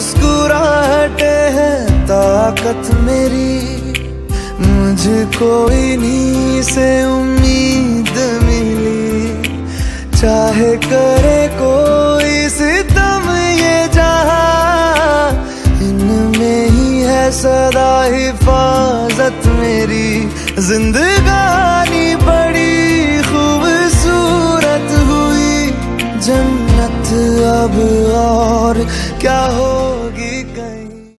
मुस्कुराहटे है ताकत मेरी। मुझे कोई नहीं से उम्मीद मिली। चाहे करे कोई सितम ये जहा, इनमें ही है सदा हिफाजत मेरी। जिंदगानी बड़ी खूबसूरत हुई। जन्नत अब और क्या हो നൽകി കൈ